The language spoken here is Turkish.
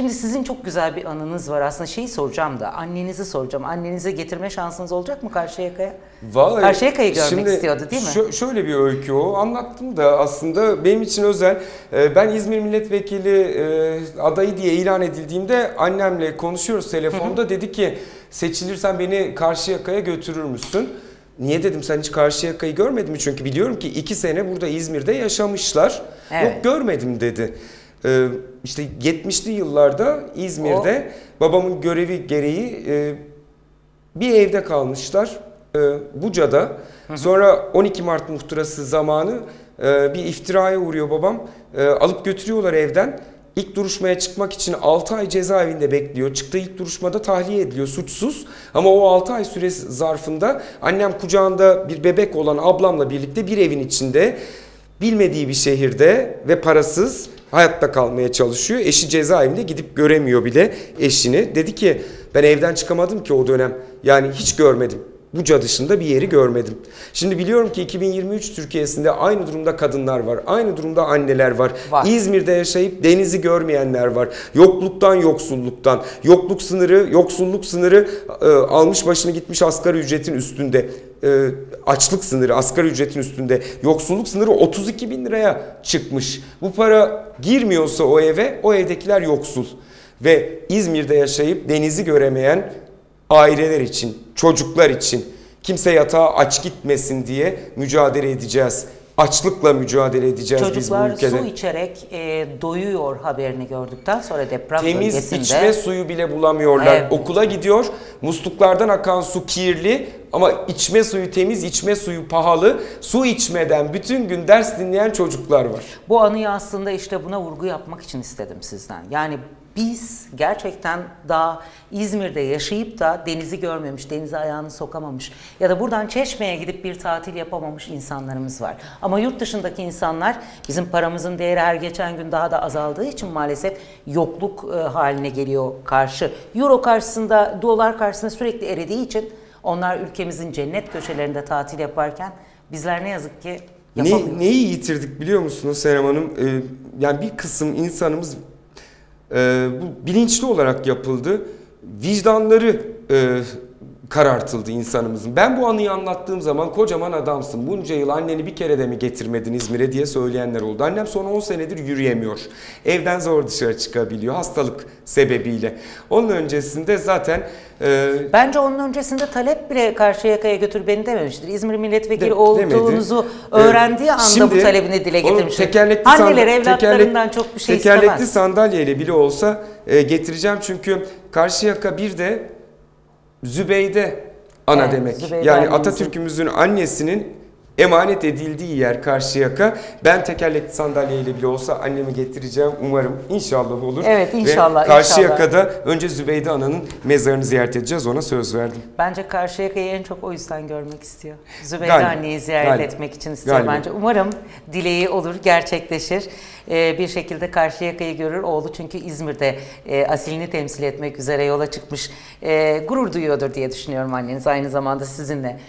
Şimdi sizin çok güzel bir anınız var. Aslında şeyi soracağım da annenizi soracağım. Annenize getirme şansınız olacak mı Karşıyaka'ya? Vallahi Karşıyaka'yı görmek şimdi istiyordu değil mi? şö- şöyle bir öykü o. Anlattım da aslında benim için özel. Ee, Ben İzmir Milletvekili e, adayı diye ilan edildiğimde annemle konuşuyoruz telefonda. Dedi ki seçilirsen beni Karşıyaka'ya götürür müsün? Niye dedim sen hiç Karşıyaka'yı görmedin mi? Çünkü biliyorum ki iki sene burada İzmir'de yaşamışlar. Evet. Yok görmedim dedi. Ee, işte 70'li yıllarda İzmir'de babamın görevi gereği e, bir evde kalmışlar e, Buca'da. Sonra 12 Mart muhtırası zamanı e, bir iftiraya uğruyor babam. E, alıp götürüyorlar evden. İlk duruşmaya çıkmak için 6 ay cezaevinde bekliyor. Çıktığı ilk duruşmada tahliye ediliyor suçsuz. Ama o 6 ay süresi zarfında annem kucağında bir bebek olan ablamla birlikte bir evin içinde bilmediği bir şehirde ve parasız hayatta kalmaya çalışıyor. Eşi cezaevinde gidip göremiyor bile eşini. Dedi ki ben evden çıkamadım ki o dönem. Yani hiç görmedim. Buca dışında bir yeri görmedim. Şimdi biliyorum ki 2023 Türkiye'sinde aynı durumda kadınlar var. Aynı durumda anneler var. Var. İzmir'de yaşayıp denizi görmeyenler var. Yokluktan, yoksulluktan. Yokluk sınırı, yoksulluk sınırı e, almış başını gitmiş asgari ücretin üstünde. E, açlık sınırı asgari ücretin üstünde. Yoksulluk sınırı 32 bin liraya çıkmış. Bu para girmiyorsa o eve o evdekiler yoksul. Ve İzmir'de yaşayıp denizi göremeyen aileler için, çocuklar için kimse yatağa aç gitmesin diye mücadele edeceğiz. Açlıkla mücadele edeceğiz biz bu Çocuklar ülkede. su içerek e, doyuyor haberini gördükten sonra deprem Temiz bölgesinde. içme suyu bile bulamıyorlar. Evet. Okula gidiyor. Musluklardan akan su kirli ama içme suyu temiz, içme suyu pahalı. Su içmeden bütün gün ders dinleyen çocuklar var. Bu anıyı aslında işte buna vurgu yapmak için istedim sizden. Yani biz gerçekten daha İzmir'de yaşayıp da denizi görmemiş, denize ayağını sokamamış ya da buradan Çeşme'ye gidip bir tatil yapamamış insanlarımız var. Ama yurt dışındaki insanlar bizim paramızın değeri her geçen gün daha da azaldığı için maalesef yokluk e, haline geliyor karşı. Euro karşısında, dolar karşısında sürekli eridiği için onlar ülkemizin cennet köşelerinde tatil yaparken bizler ne yazık ki yapamıyoruz. Ne, neyi yitirdik biliyor musunuz Serap Hanım? Ee, yani bir kısım insanımız e, bu bilinçli olarak yapıldı. Vicdanları e, karartıldı insanımızın. Ben bu anıyı anlattığım zaman kocaman adamsın. Bunca yıl anneni bir kere de mi getirmedin İzmir'e diye söyleyenler oldu. Annem son 10 senedir yürüyemiyor. Evden zor dışarı çıkabiliyor hastalık sebebiyle. Onun öncesinde zaten e, Bence onun öncesinde talep bile Karşıyaka'ya götür beni dememiştir. İzmir milletvekili De- olduğunuzu demedi. öğrendiği Ee, anda şimdi bu talebini dile getirmiştir. Tekerlekli Anneler evlatlarından tekerlek- çok bir şey Tekerlekli istemez. sandalyeyle bile olsa e, getireceğim çünkü Karşıyaka bir de Zübeyde ana Evet, demek. Zübeyde yani annemizin. Atatürk'ümüzün annesinin emanet edildiği yer Karşıyaka. Ben tekerlekli sandalyeyle bile olsa annemi getireceğim umarım. İnşallah olur. Evet, inşallah, Ve Karşıyaka'da önce Zübeyde ananın mezarını ziyaret edeceğiz ona söz verdim. Bence Karşıyaka'yı en çok o yüzden görmek istiyor. Zübeyde Galiba, anneyi ziyaret galiba, etmek için istiyor galiba. bence. Umarım dileği olur, gerçekleşir. Ee, bir şekilde Karşıyaka'yı görür. Oğlu çünkü İzmir'de e, asilini temsil etmek üzere yola çıkmış. E, gurur duyuyordur diye düşünüyorum anneniz aynı zamanda sizinle.